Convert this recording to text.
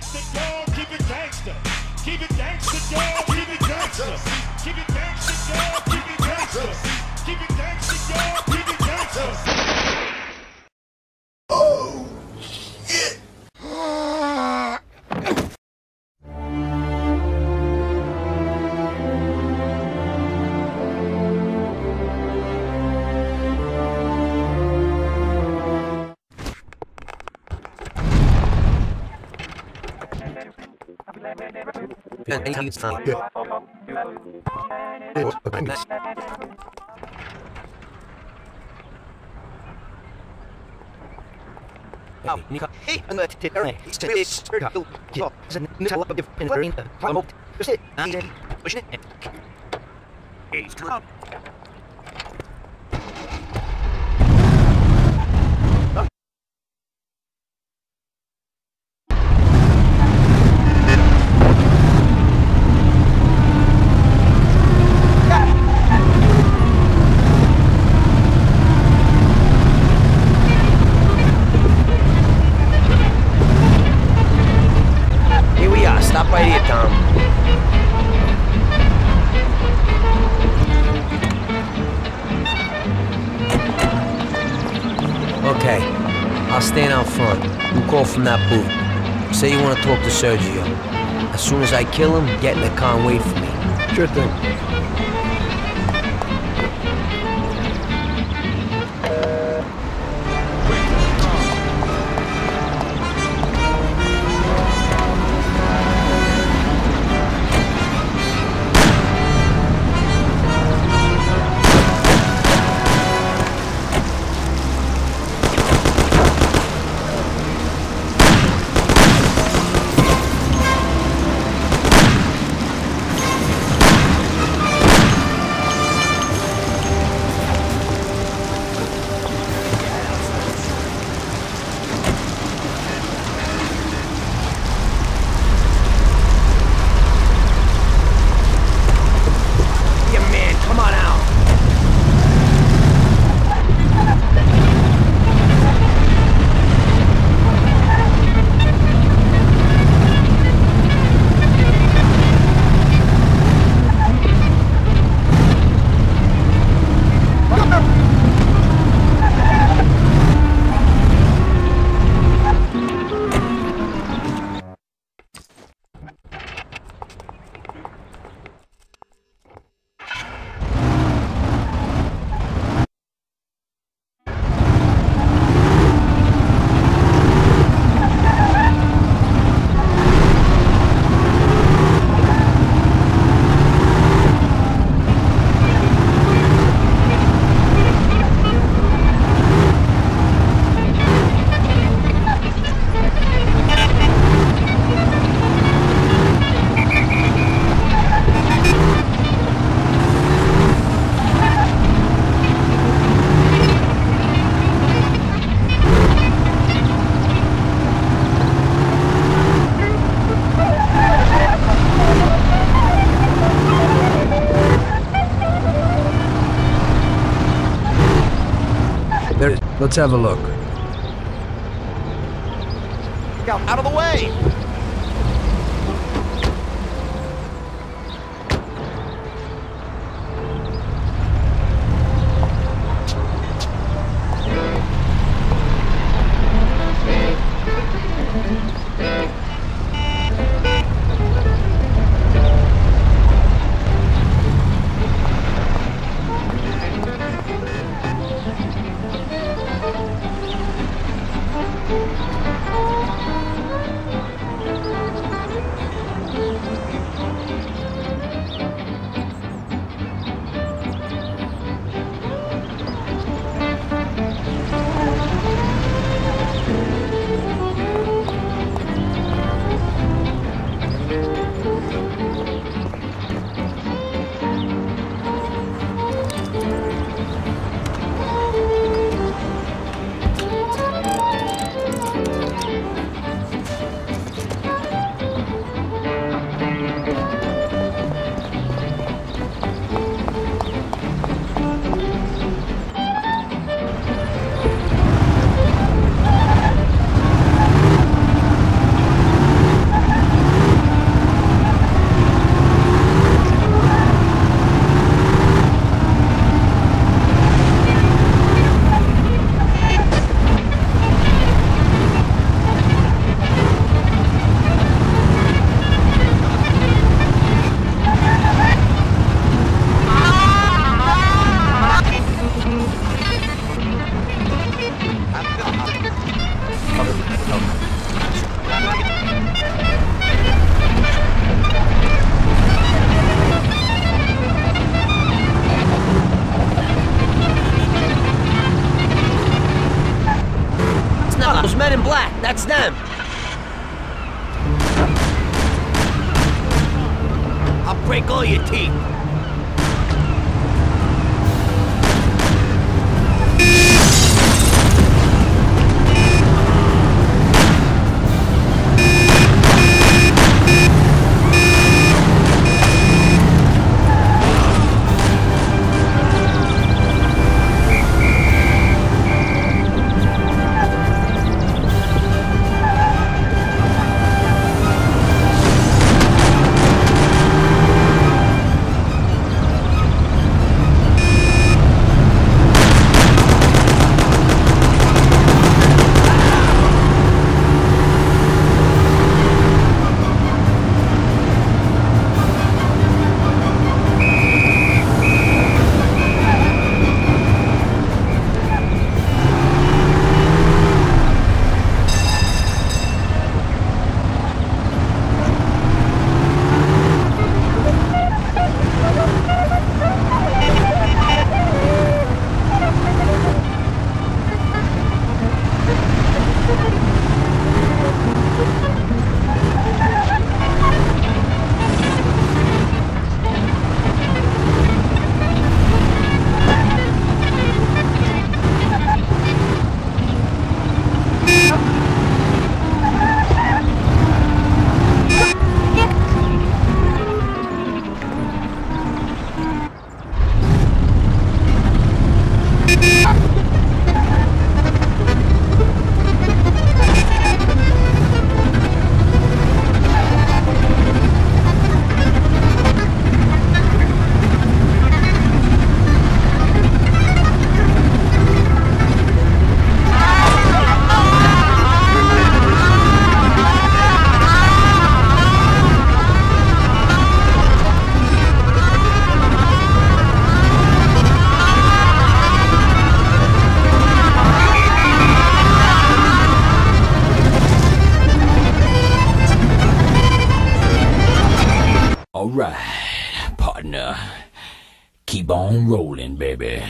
gangster, dog. Keep it gangster. Keep it gangster, dog. Keep it gangster. Hey, Okay. I'll stand out front. You call from that booth. Say you want to talk to Sergio. As soon as I kill him, get in the car and wait for me. Sure thing. Let's have a look. Out of the way. It's them. I'll break all your teeth. On rolling, baby.